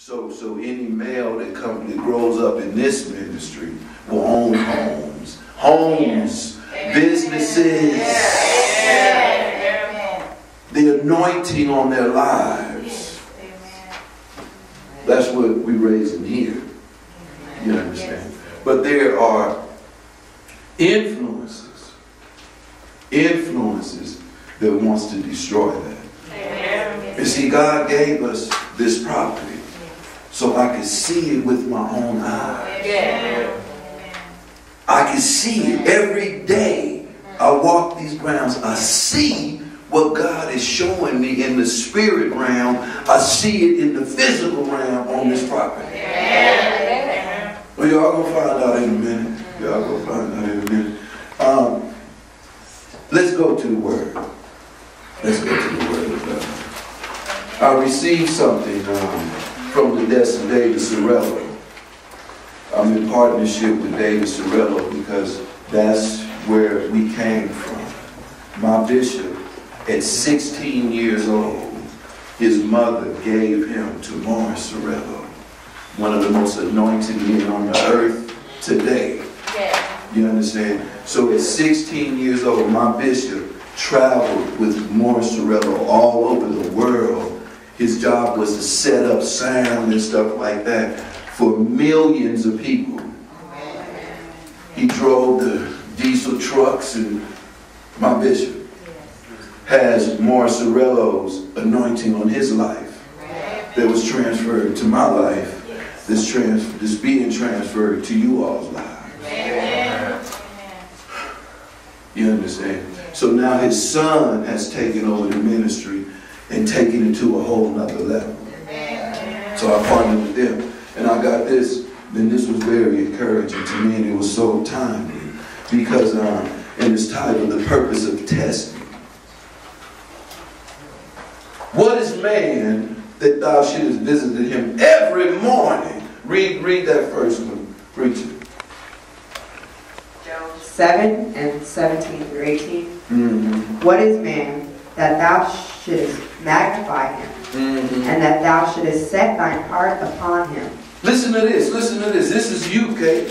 So, so any male that comes that grows up in this ministry will own homes, homes, businesses, the anointing on their lives. That's what we raise in here. You understand? But there are influences, influences that wants to destroy that. And see, God gave us this property so I can see it with my own eyes. I can see it every day. I walk these grounds. I see what God is showing me in the spirit realm. I see it in the physical realm on this property. Well, y'all gonna find out in a minute. Y'all gonna find out in a minute. Um, let's go to the word. Let's go to the word of God. I received something um, from the desk of David Cerullo. I'm in partnership with David Cerullo because that's where we came from. My bishop, at 16 years old, his mother gave him to Morris Cerullo, one of the most anointed men on the earth today. You understand? So at 16 years old, my bishop traveled with Morris Cerullo all over the world. His job was to set up sound and stuff like that for millions of people. He drove the diesel trucks and my bishop has Morris Cerullo's anointing on his life that was transferred to my life that's, trans- that's being transferred to you all's lives. You understand? So now his son has taken over the ministry and taken it to a whole nother level. So I partnered with them. And I got this, then this was very encouraging to me and it was so timely. Because um, in this title, The Purpose of Testing. What is man that thou shouldest visit him every morning? Read, read that first one, preacher. Job 7 and 17 through 18. Mm-hmm. What is man that thou shouldest magnify him, Mm-hmm. and that thou shouldest set thine heart upon him? Listen to this, listen to this. This is you, Kate.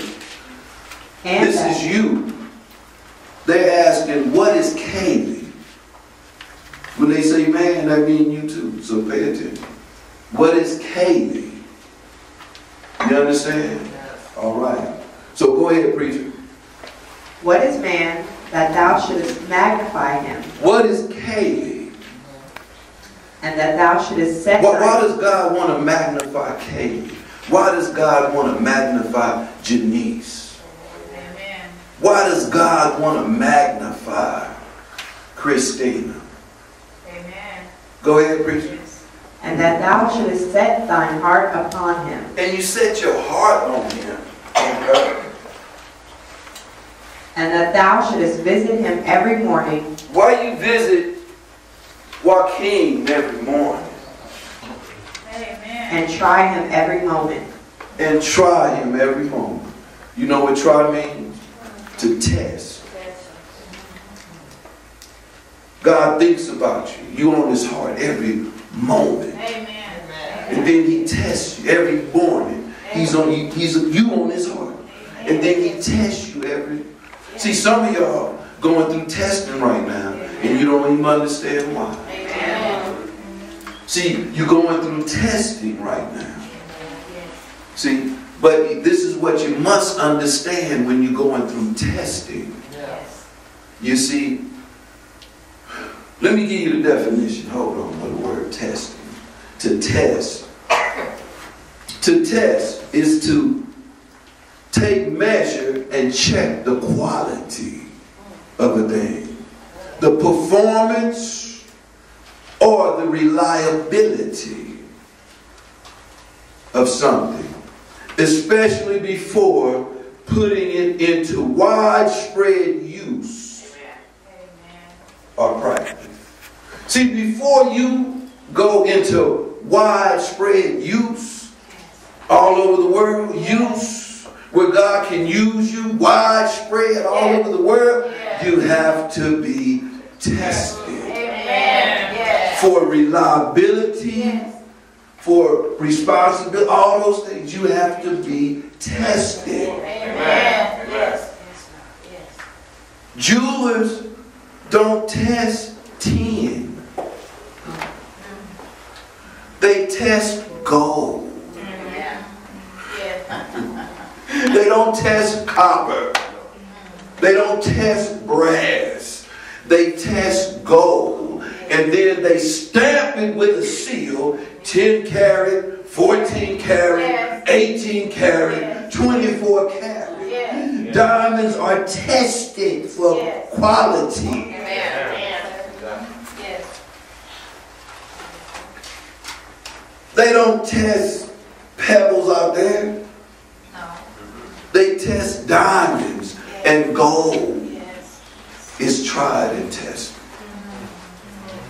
And This that, is you. They're asking, what is Kaylee? When they say man, that means you too. So pay attention. What is Kaylee? You understand? All right. So go ahead, preacher. What is man that thou shouldest magnify him, What is Kaylee? and that thou shouldest set Why, why thine does God want to magnify Kaylee? Why does God want to magnify Janice? Why does God want to magnify Christina? Amen. Go ahead, preacher. and that thou shouldest set thine heart upon him, And you set your heart on him. On her. And that thou shouldest visit him every morning, Why you visit Joaquin every morning and try him every moment, and try him every moment? You know what try means? To test. God thinks about you. You on his heart every moment. And then he tests you every morning. He's on you, he's you on his heart. And then he tests you every See some of y'all going through testing right now and you don't even understand why. See, you're going through testing right now. See, but this is what you must understand when you're going through testing. You see, let me give you the definition. Hold on of the word testing. To test. To test is to take measure and check the quality of a thing. The performance or the reliability of something. Especially before putting it into widespread use or practice. See, before you go into widespread use all over the world, use where God can use you widespread all over the world, you have to be tested for reliability, for responsibility, all those things, you have to be tested. Amen. Yes. Jewelers don't test tin. They test gold. They don't test copper. They don't test brass. They test gold. And then they stamp it with a seal 10 carat, 14 carat, 18 carat, 24 carat. Diamonds are tested for quality. They don't test pebbles out there. They test diamonds and gold. Is tried and tested.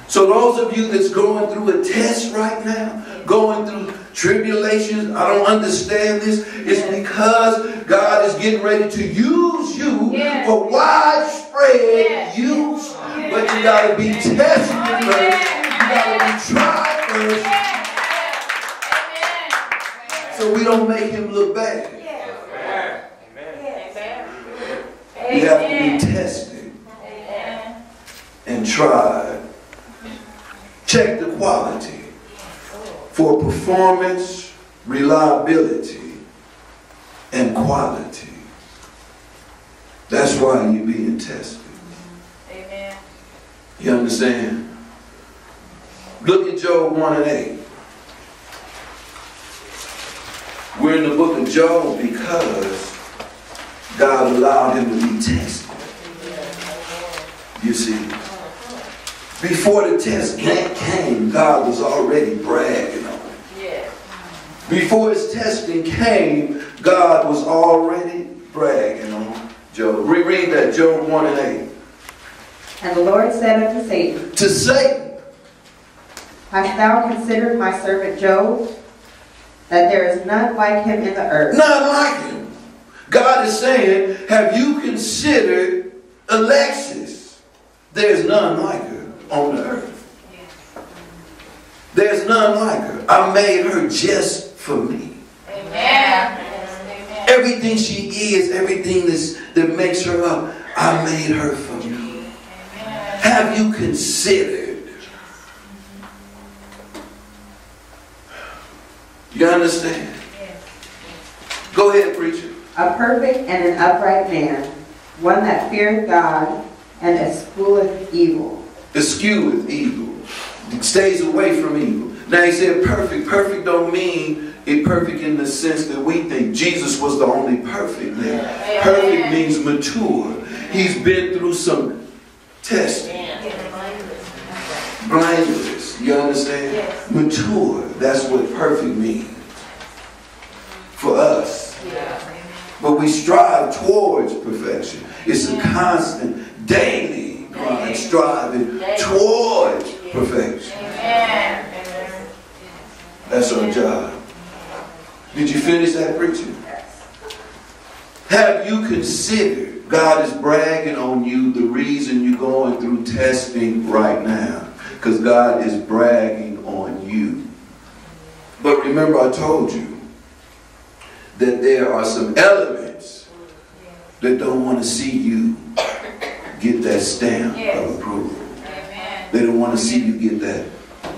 So those of you that's going through a test right now, going through tribulations, I don't understand this, it's because God is getting ready to use you for widespread use. But you got to be tested first. You got to be tried first. So we don't make him look bad. We have to be tested and tried. Check the quality for performance, reliability, and quality. That's why you're being tested. Amen. You understand? Look at Job 1 and 8. We're in the book of Job because God allowed him to be tested. You see, before the test came, God was already bragging on him. Before his testing came, God was already bragging on Job. Reread that, Job 1 and 8. And the Lord said unto Satan, To Satan, Hast thou considered my servant Job, that there is none like him in the earth? None like him. God is saying, Have you considered Alexis? There's none like her on the earth. There's none like her. I made her just for me. Amen. Yes. Amen. Everything she is, everything that's, that makes her up, I made her for me. Amen. Have you considered? You understand? Go ahead, preacher. A perfect and an upright man, one that feareth God and escheweth evil. Escheweth evil. Stays away from evil. Now he said perfect. Perfect don't mean it perfect in the sense that we think Jesus was the only perfect man. Perfect means mature. He's been through some testing. Blameless. You understand? Yes. Mature. That's what perfect means. For us. But we strive towards perfection. It's a constant, daily grind, striving towards perfection. That's our job. Did you finish that preaching? Have you considered God is bragging on you the reason you're going through testing right now? Because God is bragging on you. But remember, I told you that there are some elements that don't want to see you get that stamp Yes. of approval. Amen. They don't want to see you get that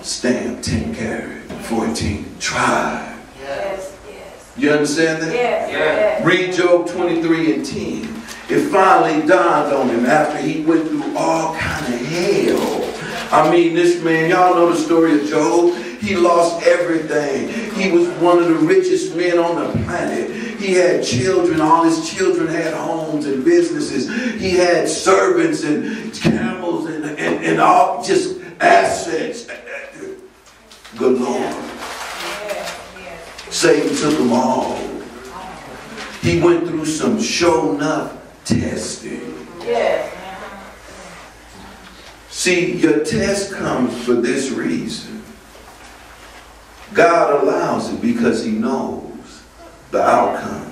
stamp, 10 carat, 14, try. Yes. Yes. You understand that? Yes. Yes. Read Job 23 and 10. It finally dawned on him after he went through all kind of hell. I mean, this man, y'all know the story of Job. He lost everything. He was one of the richest men on the planet. He had children. All his children had homes and businesses. He had servants and camels and, and, and all just assets. Yes. Yes. Satan took them all. He went through some show enough testing. Yes. See, your test comes for this reason. God allows it because he knows the outcome.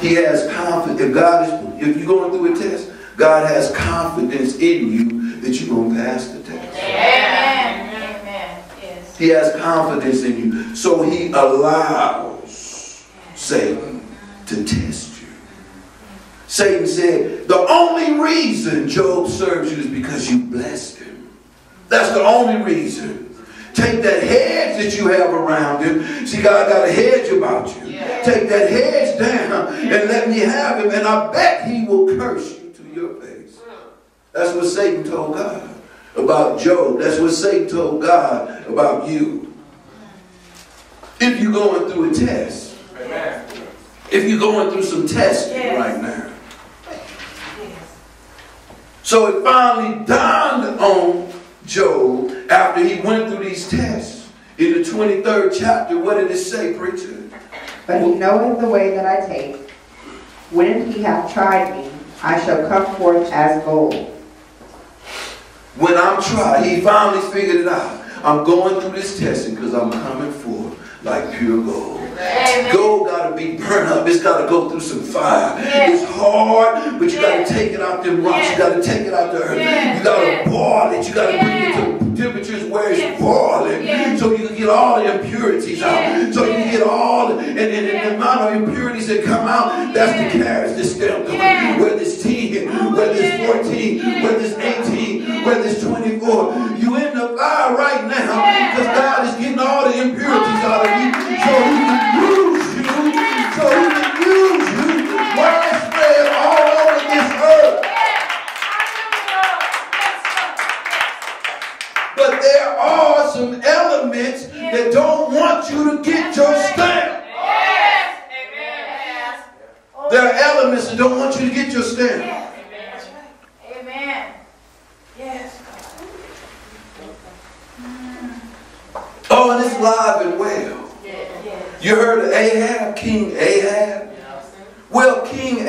He has confidence. If God is, if you're going through a test, God has confidence in you that you're going to pass the test. Amen. Amen. Yes. He has confidence in you. So he allows Satan to test you. Satan said, the only reason Job serves you is because you blessed him. That's the only reason. Take that hedge that you have around him. See, God got a hedge about you. Yeah. Take that hedge down and let me have him, and I bet he will curse you to your face. That's what Satan told God about Job. That's what Satan told God about you. If you're going through a test, Amen. if you're going through some testing Yes. right now. Yes. So it finally dawned on Job after he went through these tests. In the 23rd chapter, what did it say, preacher? But he knoweth the way that I take. When he hath tried me, I shall come forth as gold. When I'm tried, he finally figured it out. I'm going through this testing because I'm coming forth like pure gold. Amen. Gold got to be burnt up. It's got to go through some fire. Yes. It's hard, but you got to take it out them rocks. Yes. You got to take it out the earth. Yes. You got to Yes. boil it. You got to Yes. bring it to temperatures where it's Yes. boiling Yes. so you can get all the impurities out. Yes. So you can get all the, and, and, and the amount of impurities that come out, that's Yes. the carats that stamped on it. Yes. Whether it's 10, Oh, whether it's 14, Yes. whether it's 18, Yes. whether it's 24. You end up, fire right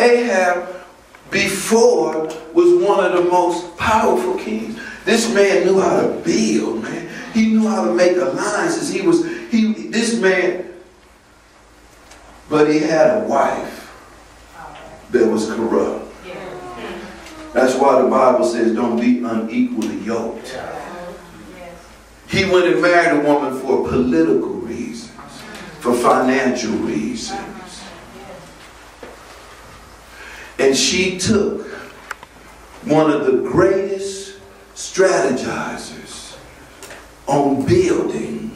Ahab before was one of the most powerful kings. This man knew how to build, man. He knew how to make alliances. He was he this man, but he had a wife that was corrupt. That's why the Bible says don't be unequally yoked. He went and married a woman for political reasons, for financial reasons. And she took one of the greatest strategizers on building.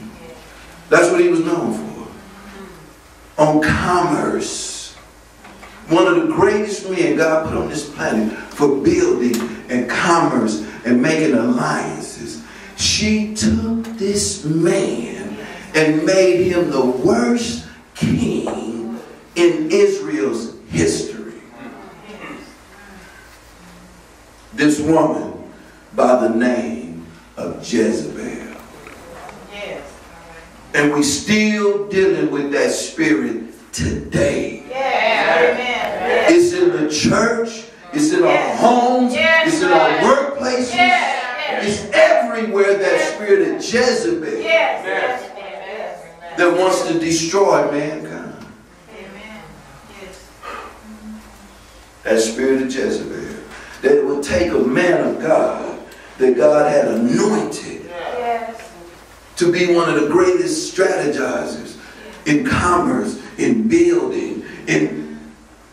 That's what he was known for. On commerce. One of the greatest men God put on this planet for building and commerce and making alliances. She took this man and made him the worst king in Israel's history. This woman by the name of Jezebel. Yes. And we still dealing with that spirit today. Yes. Amen. It's in the church. It's in our homes. Yes, It's in our workplaces. Yes. It's everywhere that spirit of Jezebel Yes. Yes. Yes. that wants to destroy mankind. Amen. Yes. That spirit of Jezebel. That it would take a man of God that God had anointed Yes. to be one of the greatest strategizers in commerce, in building, in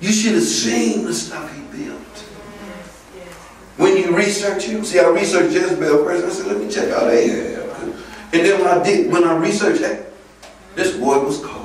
you should have seen the stuff he built. Yes. When you research him, see, I researched Jezebel first. I said, let me check out Ahab. And then when I did, when I researched, hey, this boy was cold.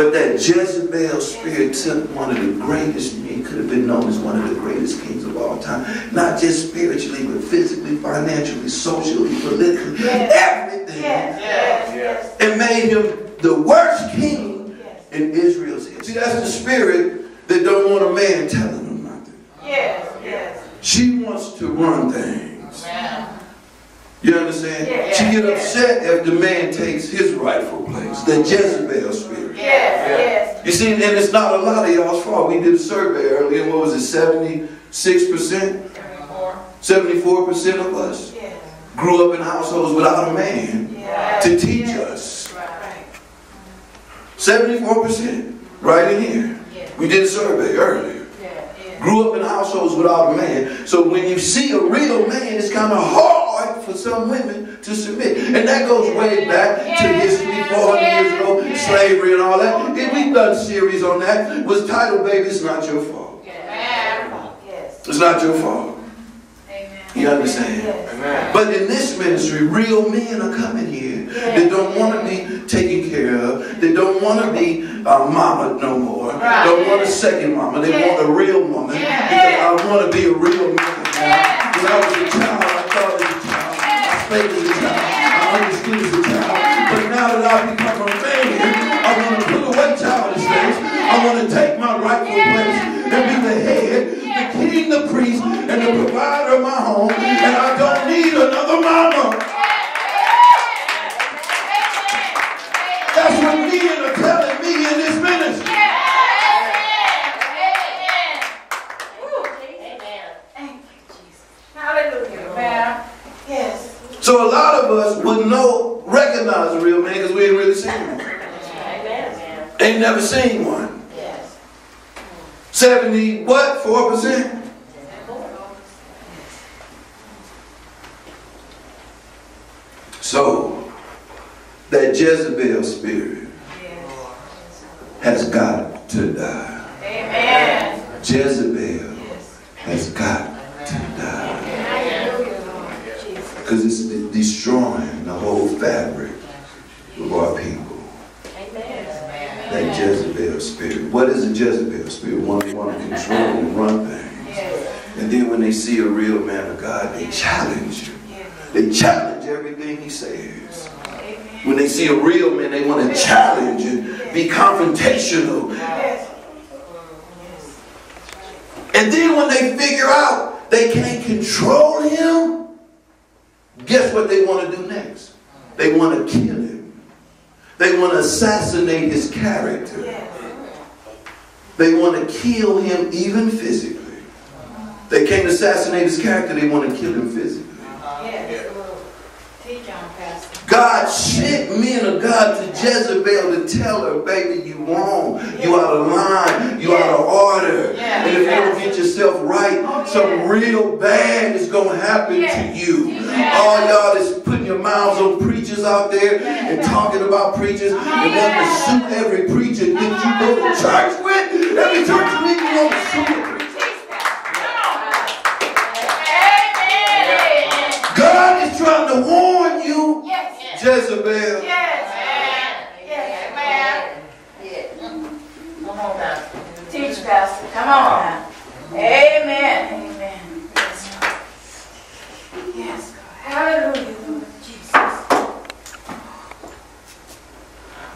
Yes. But that Jezebel spirit took one of the greatest men, could have been known as one of the greatest kings of all time. Not just spiritually, but physically, financially, socially, politically, Yes. everything. Yes. Yes. Yes. And made him the worst king Yes. in Israel's history. See, that's the spirit that don't want a man telling him nothing. Yes. Yes. She wants to run things. Amen. You understand? Yeah, she get yeah. upset if the man takes his rightful place. The Jezebel spirit. Yes. Yes. You see, and it's not a lot of y'all's fault. We did a survey earlier. What was it? 76%? 74% of us grew up in households without a man to teach us. Right. 74% right in here. We did a survey earlier. Grew up in households without a man. So when you see a real man, it's kind of hard for for some women to submit. And that goes way back to history, 400 years ago, slavery and all that. And we've done series on that. It was titled, Baby, It's Not Your Fault. Yes. It's not your fault. Amen. You understand? Yes. But in this ministry, real men are coming here They don't want to be taken care of. They don't want to be a mama no more. Right. Don't want a second mama. They Yeah. want a real woman. Yeah. Because I want to be a real man. Yeah. When I was a child, I as a child. But now that I've become a man, I want to put away childish things. I want to take my rightful place and be the head, the king, the priest, and the provider of my home. And I don't need another mama. That's what men are telling me in this ministry. Hallelujah. Yes. So a lot of us would know, recognize a real man because we ain't really seen one. Ain't never seen one. 70, what, 4%? So, that Jezebel spirit has got to die. Amen. Jezebel has got to die. Because it's destroying the whole fabric of our people. That Jezebel spirit. What is a Jezebel spirit? One who want to control and run things. And then when they see a real man of God, they challenge you. They challenge everything he says. When they see a real man, they want to challenge and be confrontational. And then when they figure out they can't control him, guess what they want to do next? They want to kill him. They want to assassinate his character. They want to kill him even physically. They can't assassinate his character, they want to kill him physically. Yes. Teach on, Pastor. God sent men of God to Jezebel to tell her, baby, you wrong. You out of line. You out of order. And if you don't get yourself right, oh, some real bad is going to happen to you. All y'all is your mouths on preachers out there and talking about preachers and wanting to sue every preacher that you go to church with. Every church you meet, you want to sue a preacher. Amen. God is trying to warn you, Jezebel. Yes. Yes. Amen. Come on now. Teach, Pastor. Come on now. Amen. Amen. Yes, God. Hallelujah, Lord Jesus.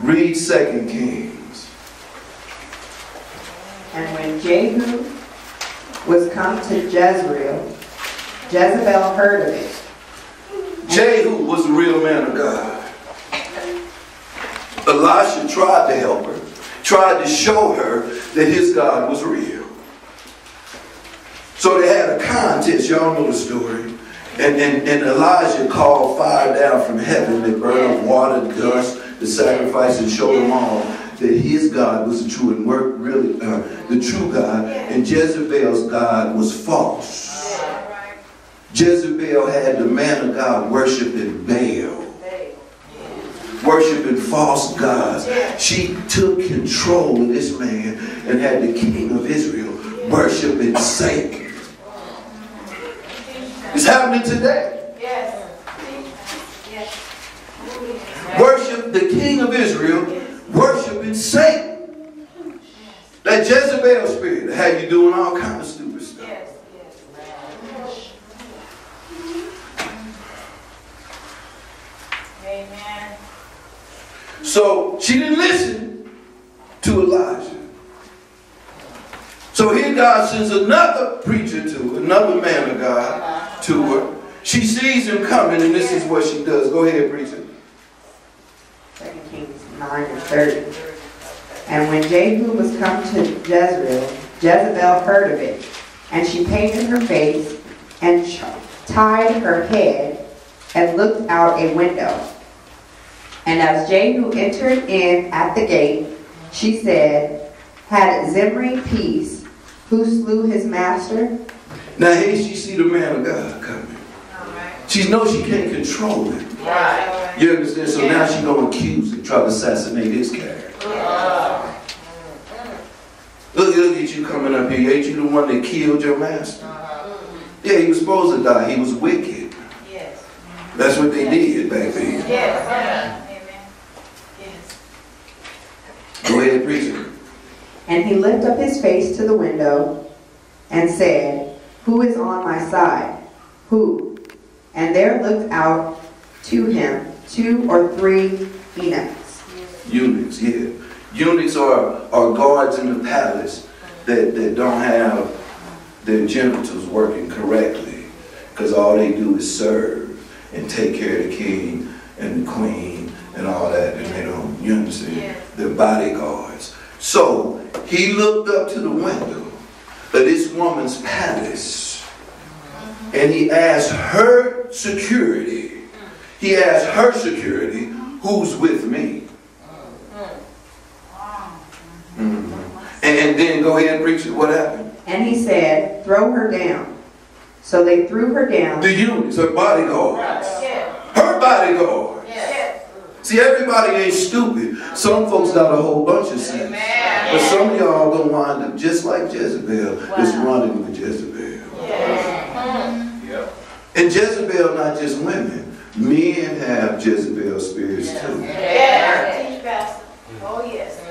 Read Second Kings. And when Jehu was come to Jezreel, Jezebel heard of it. Jehu was a real man of God. Elisha tried to help her, tried to show her that his God was real. So they had a contest, y'all know the story. And, and, and Elijah called fire down from heaven that burned up water, dust, the sacrifice, and showed them all that his God was the true and work really uh, the true God, and Jezebel's God was false. Jezebel had the man of God worshiping Baal, worshiping false gods. She took control of this man and had the king of Israel worshiping Satan. It's happening today. Yes. The king of Israel, worshiping Satan. That Jezebel spirit that had you doing all kind of stupid stuff. Yes. Yes. Amen. So she didn't listen to Elijah. So here God sends another preacher to her, another man of God to her. She sees him coming, and this is what she does. Go ahead, preacher. 2 Kings 9 and 30. And when Jehu was come to Jezreel, Jezebel heard of it, and she painted her face, and tied her head, and looked out a window. And as Jehu entered in at the gate, she said, Had Zimri peace, who slew his master? Now here she see the man of God coming. All right. She knows she can't control it. Right. You understand? So now she gonna accuse and try to assassinate his character. Look, look at you coming up here. Ain't you the one that killed your master? Yeah, he was supposed to die. He was wicked. Yes. That's what they did back then. Yes. Amen. Yes. Go ahead, preacher. And he lifted up his face to the window and said, Who is on my side? Who? And there looked out to him two or three eunuchs. Eunuchs, yeah. Eunuchs are, are guards in the palace that, that don't have their genitals working correctly because all they do is serve and take care of the king and the queen and all that and they don't, you understand? Yeah. They're bodyguards. So he looked up to the window of this woman's palace and he asked her security, he asked her security, who's with me? Mhm. And, and then go ahead and preach it. What happened? And he said, Throw her down. So they threw her down. The eunuchs, her bodyguards. Yes. Her bodyguards. Yes. See, everybody ain't stupid. Some folks got a whole bunch of sense. But some of y'all gonna wind up just like Jezebel, just running with Jezebel. And Jezebel not just women. Men have Jezebel spirits too. Yes. Teach pastor. Mm-hmm. Oh, yes. Mm-hmm.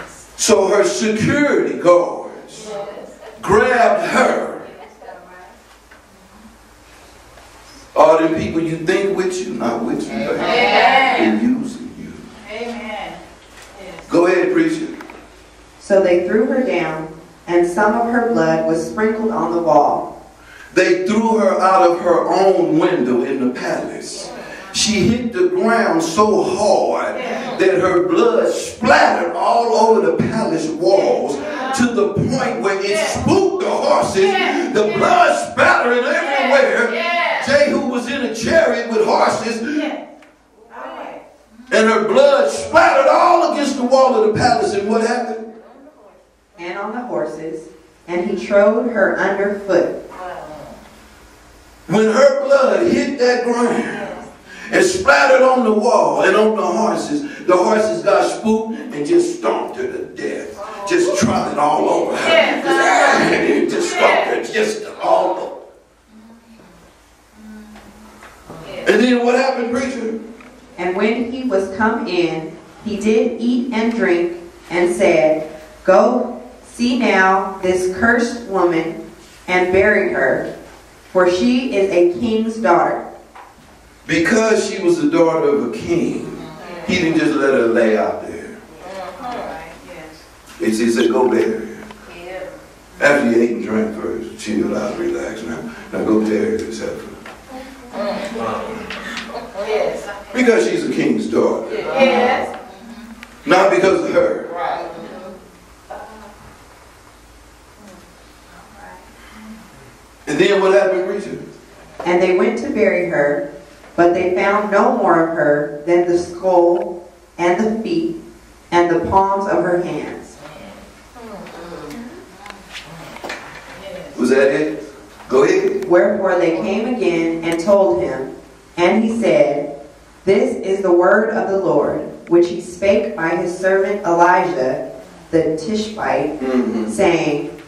Yes. So her security guards Yes. grabbed her. Mm-hmm. All the people you think with you, not with you, baby. Amen. They're using you. Amen. Yes. Go ahead, preacher. So they threw her down, and some of her blood was sprinkled on the wall. They threw her out of her own window in the palace. She hit the ground so hard that her blood splattered all over the palace walls to the point where it spooked the horses. The blood spattering everywhere. Jehu was in a chariot with horses, Yes. All right. and her blood splattered all against the wall of the palace. And what happened? and on the horses, and he trode her underfoot. When her blood hit that ground and splattered on the wall and on the horses, the horses got spooked and just stomped her to death. Just trotted all over her. Yes. Just stomped her just all over. And then what happened, preacher? And when he was come in, he did eat and drink, and said, Go see now this cursed woman, and bury her, for she is a king's daughter. Because she was the daughter of a king, he didn't just let her lay out there. All right. Yes. He said, he said, go bury her. Yeah. After you ate and drank first, chill out, relax now. Now go bury this heifer. Yes. Because she's a king's daughter. Yes. Not because of her. Right. And then what happened? And they went to bury her, but they found no more of her than the skull, and the feet, and the palms of her hands. Was that it? Go ahead. Wherefore they came again and told him, and he said, This is the word of the Lord, which he spake by his servant Elijah the Tishbite, Mm-hmm. saying,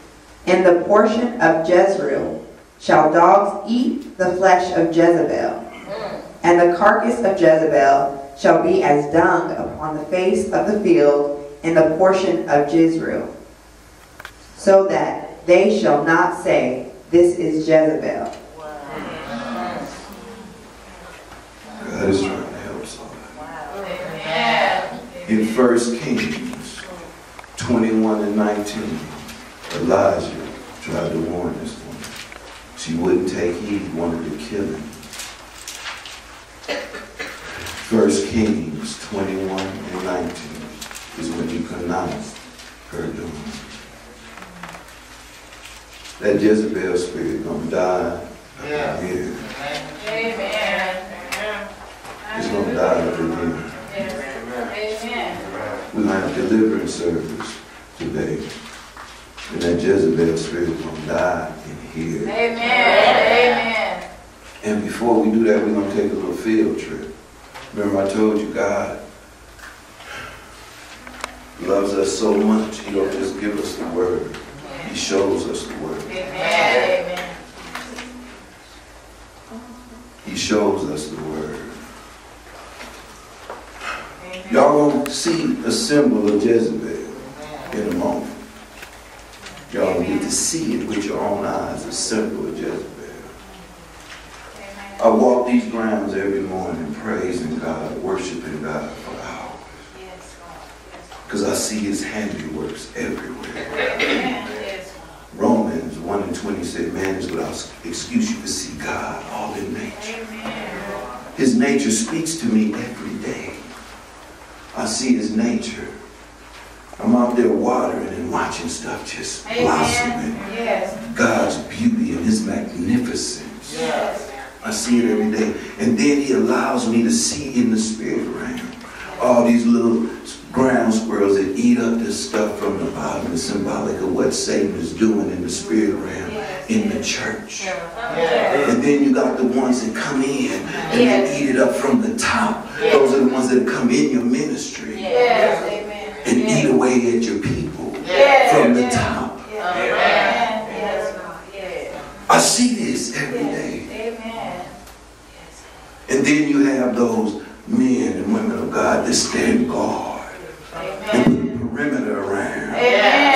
In the portion of Jezreel shall dogs eat the flesh of Jezebel, mm. and the carcass of Jezebel shall be as dung upon the face of the field in the portion of Jezreel, so that they shall not say, This is Jezebel. God is trying to help somebody. Amen. In 1 Kings 21 and 19, Elijah tried to warn this woman. She wouldn't take heed, he wanted to kill him. 1 Kings 21 and 19 is when he pronounced her doom. That Jezebel spirit gonna die up in here. Amen. It's gonna die up in here. Amen. We're gonna have deliverance service today. And that Jezebel spirit is going to die in here. Amen. Amen. And before we do that, we're going to take a little field trip. Remember I told you God loves us so much, he don't just give us the word. He shows us the word. Amen. Amen. He shows us the word. Y'all gonna see a symbol of Jezebel in a moment. Y'all gonna to see it with your own eyes, a symbol of Jezebel. I walk these grounds every morning praising God, worshiping God for hours. Because I see his handiworks everywhere. Romans 1 and 20 said, Man is without excuse. You can see God all in nature. His nature speaks to me every day. I see his nature. I'm out there watering and watching stuff just blossoming. Yes. God's beauty and his magnificence. Yes. I see it every day. And then he allows me to see in the spirit realm all these little ground squirrels that eat up this stuff from the bottom. It's symbolic of what Satan is doing in the spirit realm in the church. Yes. And then you got the ones that come in and they eat it up from the top. Those are the ones that come in your ministry Yes. Amen. and eat away at your people Yes. from the Yes. top. Amen. Yes, Yes. I see this every day. Amen. And then you have those men and women of God that stand guard and put a perimeter around.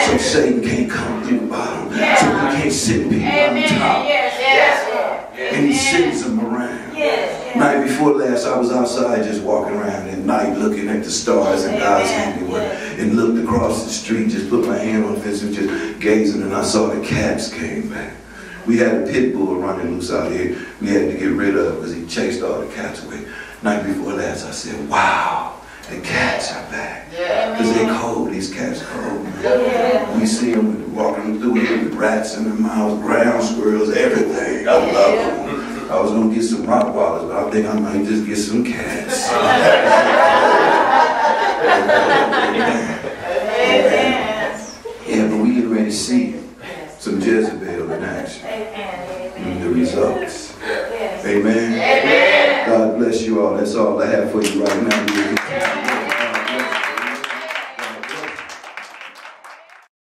So Satan can't come through the bottom. So he can't send people on Amen. top. Yes. Yes, Lord. And he sends them around. Yes. Night before last, I was outside just walking around at night looking at the stars and God's handiwork and looked across the street, just put my hand on the fence and just gazing and I saw the cats came back. We had a pit bull running loose out here we had to get rid of because he chased all the cats away. Night before last, I said, wow, the cats are back. Because they're cold, these cats cold. Yeah. We see them walking through here with rats in their mouths, ground squirrels, everything. I love them. I was gonna get some Rottweilers, but I think I might just get some cats. Yeah, but we get ready to see some Jezebel in action and mm, the results. Amen. Amen. God bless you all. That's all I have for you right now. Amen.